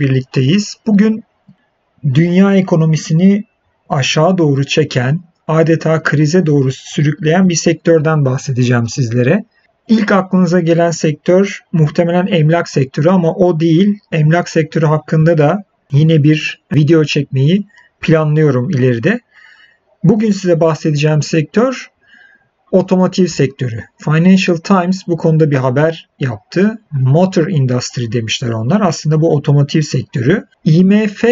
birlikteyiz. Bugün dünya ekonomisini aşağı doğru çeken, adeta krize doğru sürükleyen bir sektörden bahsedeceğim sizlere. İlk aklınıza gelen sektör muhtemelen emlak sektörü ama o değil. Emlak sektörü hakkında da yine bir video çekmeyi planlıyorum ileride. Bugün size bahsedeceğim sektör otomotiv sektörü. Financial Times bu konuda bir haber yaptı. Motor Industry demişler onlar. Aslında bu otomotiv sektörü. IMF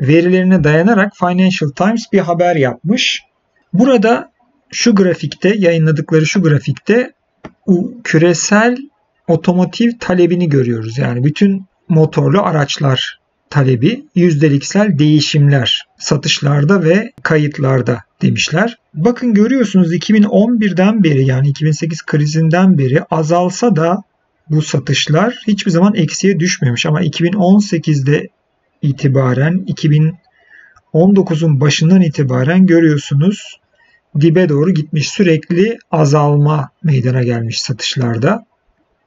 verilerine dayanarak Financial Times bir haber yapmış. Burada şu grafikte yayınladıkları şu grafikte küresel otomotiv talebini görüyoruz. Yani bütün motorlu araçlar talebi yüzdeliksel değişimler satışlarda ve kayıtlarda demişler. Bakın görüyorsunuz 2011'den beri yani 2008 krizinden beri azalsa da bu satışlar hiçbir zaman eksiye düşmemiş ama 2018'de itibaren 2019'un başından itibaren görüyorsunuz dibe doğru gitmiş sürekli azalma meydana gelmiş satışlarda.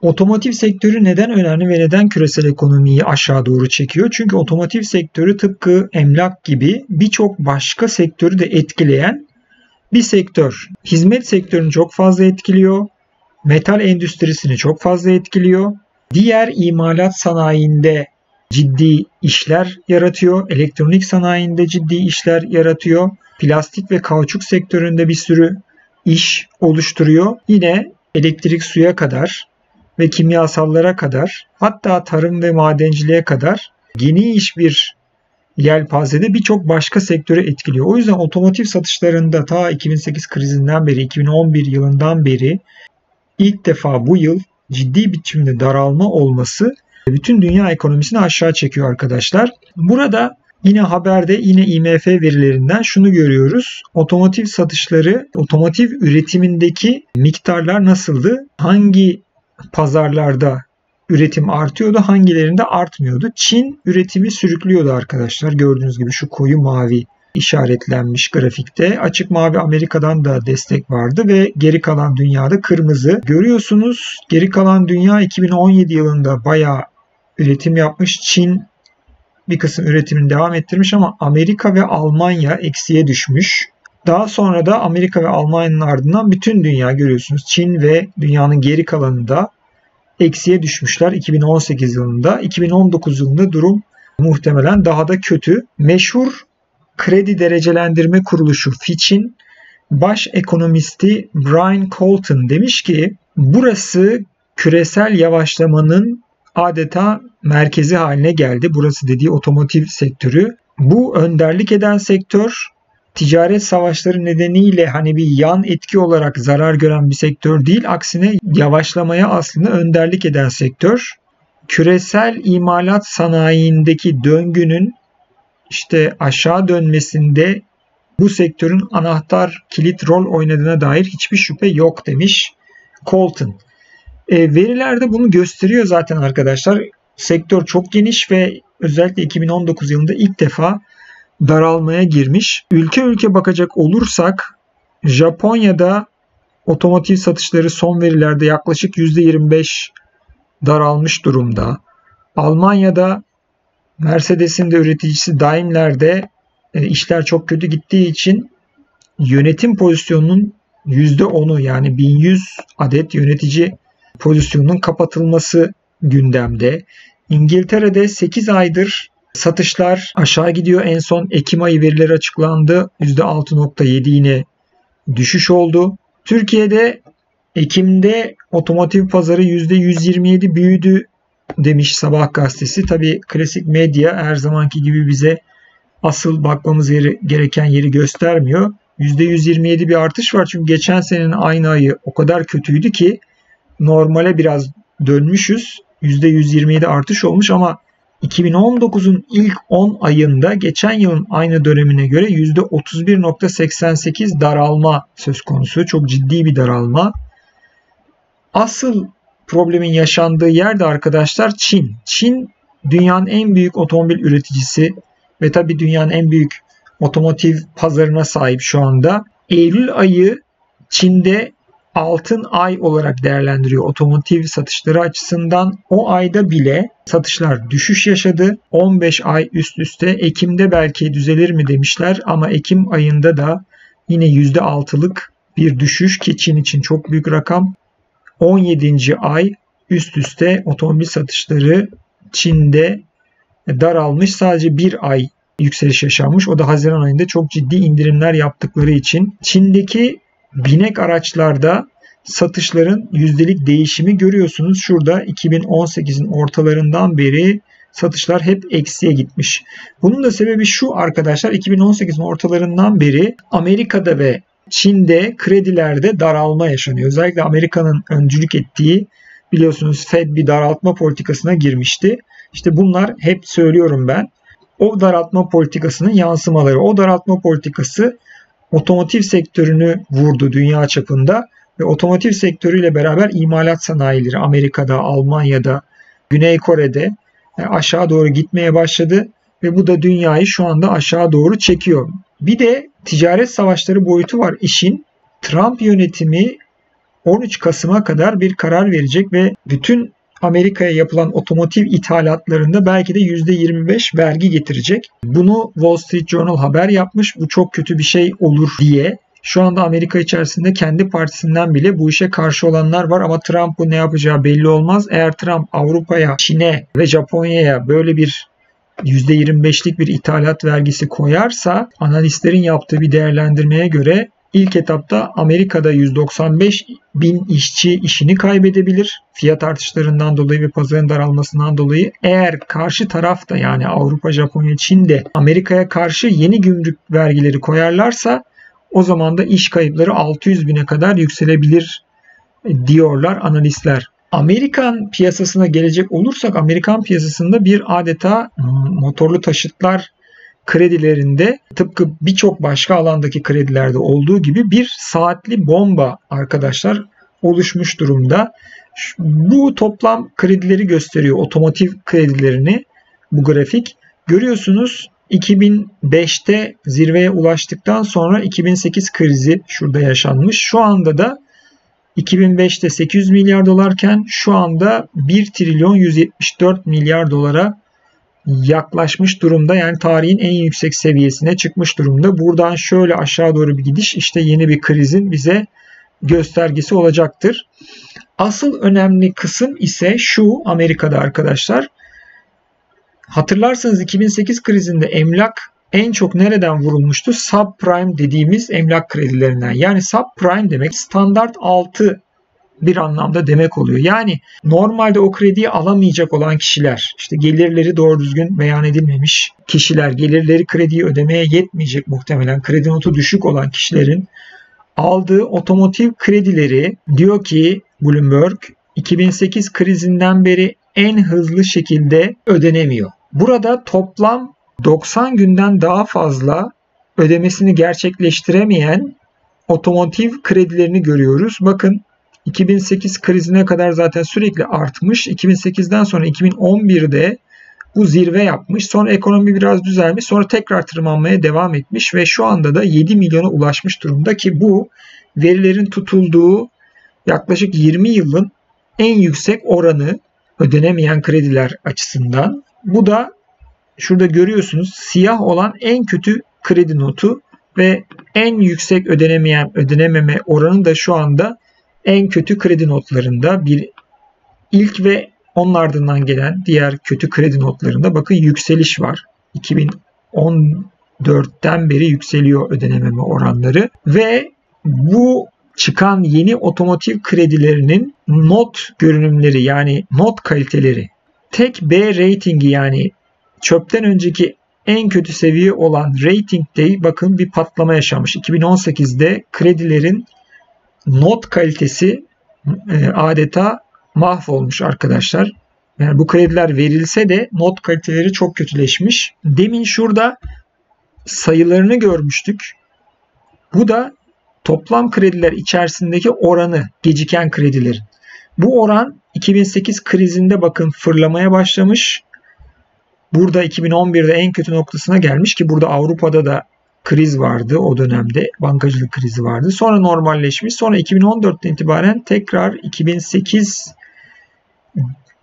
Otomotiv sektörü neden önemli ve neden küresel ekonomiyi aşağı doğru çekiyor? Çünkü otomotiv sektörü tıpkı emlak gibi birçok başka sektörü de etkileyen bir sektör. Hizmet sektörünü çok fazla etkiliyor. Metal endüstrisini çok fazla etkiliyor. Diğer imalat sanayinde ciddi işler yaratıyor. Elektronik sanayinde ciddi işler yaratıyor. Plastik ve kauçuk sektöründe bir sürü iş oluşturuyor. Yine elektrik suya kadar ve kimyasallara kadar hatta tarım ve madenciliğe kadar geniş bir yelpazede birçok başka sektörü etkiliyor. O yüzden otomotiv satışlarında ta 2008 krizinden beri 2011 yılından beri ilk defa bu yıl ciddi biçimde daralma olması bütün dünya ekonomisini aşağı çekiyor arkadaşlar. Burada yine haberde yine IMF verilerinden şunu görüyoruz. Otomotiv satışları, otomotiv üretimindeki miktarlar nasıldı? Hangi pazarlarda üretim artıyordu, hangilerinde artmıyordu. Çin üretimi sürüklüyordu arkadaşlar. Gördüğünüz gibi şu koyu mavi işaretlenmiş grafikte. Açık mavi Amerika'dan da destek vardı ve geri kalan dünyada kırmızı. Görüyorsunuz geri kalan dünya 2017 yılında bayağı üretim yapmış. Çin bir kısım üretimini devam ettirmiş ama Amerika ve Almanya eksiye düşmüş. Daha sonra da Amerika ve Almanya'nın ardından bütün dünya görüyorsunuz. Çin ve dünyanın geri kalanında eksiye düşmüşler 2018 yılında. 2019 yılında durum muhtemelen daha da kötü. Meşhur kredi derecelendirme kuruluşu Fitch'in baş ekonomisti Brian Colton demiş ki burası küresel yavaşlamanın adeta merkezi haline geldi. Burası dediği otomotiv sektörü. Bu önderlik eden sektör ticaret savaşları nedeniyle hani bir yan etki olarak zarar gören bir sektör değil. Aksine yavaşlamaya aslında önderlik eden sektör. Küresel imalat sanayindeki döngünün işte aşağı dönmesinde bu sektörün anahtar kilit rol oynadığına dair hiçbir şüphe yok demiş Colton. E, veriler de bunu gösteriyor zaten arkadaşlar. Sektör çok geniş ve özellikle 2019 yılında ilk defa daralmaya girmiş. Ülke ülke bakacak olursak Japonya'da otomotiv satışları son verilerde yaklaşık %25 daralmış durumda. Almanya'da Mercedes'in de üreticisi Daimler'de e, işler çok kötü gittiği için yönetim pozisyonunun %10'u yani 1100 adet yönetici pozisyonunun kapatılması gündemde. İngiltere'de 8 aydır satışlar aşağı gidiyor. En son Ekim ayı verileri açıklandı. %6.7 yine düşüş oldu. Türkiye'de Ekim'de otomotiv pazarı %127 büyüdü demiş Sabah gazetesi. Tabi klasik medya her zamanki gibi bize asıl bakmamız yeri, gereken yeri göstermiyor. %127 bir artış var çünkü geçen senenin aynı ayı o kadar kötüydü ki normale biraz dönmüşüz. %127 artış olmuş ama 2019'un ilk 10 ayında geçen yılın aynı dönemine göre %31.88 daralma söz konusu. Çok ciddi bir daralma. Asıl problemin yaşandığı yerde arkadaşlar Çin. Çin dünyanın en büyük otomobil üreticisi ve tabi dünyanın en büyük otomotiv pazarına sahip şu anda. Eylül ayı Çin'de altın ay olarak değerlendiriyor otomotiv satışları açısından. O ayda bile satışlar düşüş yaşadı. 15 ay üst üste Ekim'de belki düzelir mi demişler ama Ekim ayında da yine %6'lık bir düşüş ki Çin için çok büyük rakam. 17. ay üst üste otomobil satışları Çin'de daralmış. Sadece bir ay yükseliş yaşanmış. O da Haziran ayında çok ciddi indirimler yaptıkları için. Çin'deki binek araçlarda satışların yüzdelik değişimi görüyorsunuz. Şurada 2018'in ortalarından beri satışlar hep eksiye gitmiş. Bunun da sebebi şu arkadaşlar 2018'in ortalarından beri Amerika'da ve Çin'de kredilerde daralma yaşanıyor. Özellikle Amerika'nın öncülük ettiği biliyorsunuz Fed bir daraltma politikasına girmişti. İşte bunlar hep söylüyorum ben. O daraltma politikasının yansımaları. O daraltma politikası otomotiv sektörünü vurdu dünya çapında ve otomotiv sektörüyle beraber imalat sanayileri Amerika'da, Almanya'da, Güney Kore'de e, aşağı doğru gitmeye başladı ve bu da dünyayı şu anda aşağı doğru çekiyor. Bir de ticaret savaşları boyutu var işin. Trump yönetimi 13 Kasım'a kadar bir karar verecek ve bütün Amerika'ya yapılan otomotiv ithalatlarında belki de %25 vergi getirecek. Bunu Wall Street Journal haber yapmış. Bu çok kötü bir şey olur diye. Şu anda Amerika içerisinde kendi partisinden bile bu işe karşı olanlar var ama Trump bu ne yapacağı belli olmaz. Eğer Trump Avrupa'ya, Çin'e ve Japonya'ya böyle bir %25'lik bir ithalat vergisi koyarsa analistlerin yaptığı bir değerlendirmeye göre İlk etapta Amerika'da 195 bin işçi işini kaybedebilir. Fiyat artışlarından dolayı ve pazarın daralmasından dolayı. Eğer karşı tarafta yani Avrupa, Japonya, Çin de Amerika'ya karşı yeni gümrük vergileri koyarlarsa o zaman da iş kayıpları 600 bine kadar yükselebilir diyorlar analistler. Amerikan piyasasına gelecek olursak Amerikan piyasasında bir adeta motorlu taşıtlar kredilerinde tıpkı birçok başka alandaki kredilerde olduğu gibi bir saatli bomba arkadaşlar oluşmuş durumda. Bu toplam kredileri gösteriyor. Otomotiv kredilerini bu grafik. Görüyorsunuz 2005'te zirveye ulaştıktan sonra 2008 krizi şurada yaşanmış. Şu anda da 2005'te 800 milyar dolarken şu anda 1 trilyon 174 milyar dolara yaklaşmış durumda. Yani tarihin en yüksek seviyesine çıkmış durumda. Buradan şöyle aşağı doğru bir gidiş işte yeni bir krizin bize göstergesi olacaktır. Asıl önemli kısım ise şu Amerika'da arkadaşlar. Hatırlarsanız 2008 krizinde emlak en çok nereden vurulmuştu? Subprime dediğimiz emlak kredilerinden. Yani subprime demek standart altı bir anlamda demek oluyor. Yani normalde o krediyi alamayacak olan kişiler, işte gelirleri doğru düzgün beyan edilmemiş kişiler, gelirleri krediyi ödemeye yetmeyecek muhtemelen kredi notu düşük olan kişilerin aldığı otomotiv kredileri diyor ki Bloomberg 2008 krizinden beri en hızlı şekilde ödenemiyor. Burada toplam 90 günden daha fazla ödemesini gerçekleştiremeyen otomotiv kredilerini görüyoruz. Bakın 2008 krizine kadar zaten sürekli artmış. 2008'den sonra 2011'de bu zirve yapmış. Sonra ekonomi biraz düzelmiş. Sonra tekrar tırmanmaya devam etmiş ve şu anda da 7 milyona ulaşmış durumda ki bu verilerin tutulduğu yaklaşık 20 yılın en yüksek oranı ödenemeyen krediler açısından. Bu da şurada görüyorsunuz siyah olan en kötü kredi notu ve en yüksek ödenemeyen ödenememe oranı da şu anda en kötü kredi notlarında bir ilk ve onun ardından gelen diğer kötü kredi notlarında bakın yükseliş var. 2014'ten beri yükseliyor ödenememe oranları ve bu çıkan yeni otomotiv kredilerinin not görünümleri yani not kaliteleri tek B ratingi yani çöpten önceki en kötü seviye olan ratingde bakın bir patlama yaşamış. 2018'de kredilerin not kalitesi e, adeta mahvolmuş arkadaşlar. Yani bu krediler verilse de not kaliteleri çok kötüleşmiş. Demin şurada sayılarını görmüştük. Bu da toplam krediler içerisindeki oranı geciken kredilerin. Bu oran 2008 krizinde bakın fırlamaya başlamış. Burada 2011'de en kötü noktasına gelmiş ki burada Avrupa'da da kriz vardı o dönemde. Bankacılık krizi vardı. Sonra normalleşmiş. Sonra 2014'ten itibaren tekrar 2008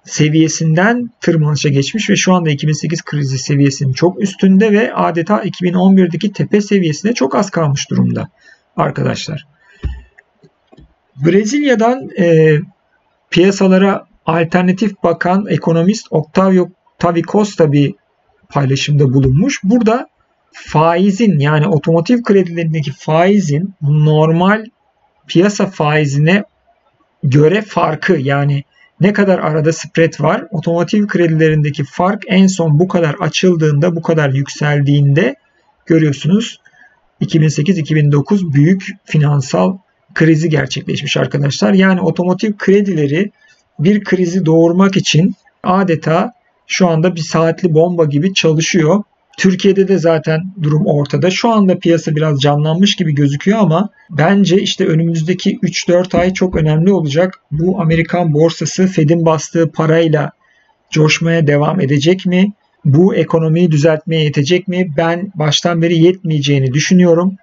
seviyesinden tırmanışa geçmiş ve şu anda 2008 krizi seviyesinin çok üstünde ve adeta 2011'deki tepe seviyesine çok az kalmış durumda arkadaşlar. Brezilya'dan e, piyasalara alternatif bakan ekonomist Octavio Tavicosta bir paylaşımda bulunmuş. Burada faizin yani otomotiv kredilerindeki faizin normal piyasa faizine göre farkı yani ne kadar arada spread var? Otomotiv kredilerindeki fark en son bu kadar açıldığında, bu kadar yükseldiğinde görüyorsunuz 2008-2009 büyük finansal krizi gerçekleşmiş arkadaşlar. Yani otomotiv kredileri bir krizi doğurmak için adeta şu anda bir saatli bomba gibi çalışıyor. Türkiye'de de zaten durum ortada. Şu anda piyasa biraz canlanmış gibi gözüküyor ama bence işte önümüzdeki 3-4 ay çok önemli olacak. Bu Amerikan borsası Fed'in bastığı parayla coşmaya devam edecek mi? Bu ekonomiyi düzeltmeye yetecek mi? Ben baştan beri yetmeyeceğini düşünüyorum.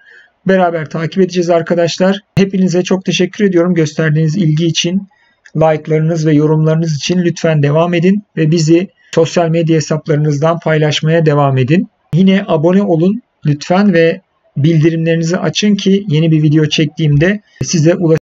Beraber takip edeceğiz arkadaşlar. Hepinize çok teşekkür ediyorum gösterdiğiniz ilgi için. Like'larınız ve yorumlarınız için lütfen devam edin ve bizi sosyal medya hesaplarınızdan paylaşmaya devam edin. Yine abone olun lütfen ve bildirimlerinizi açın ki yeni bir video çektiğimde size ulaşın.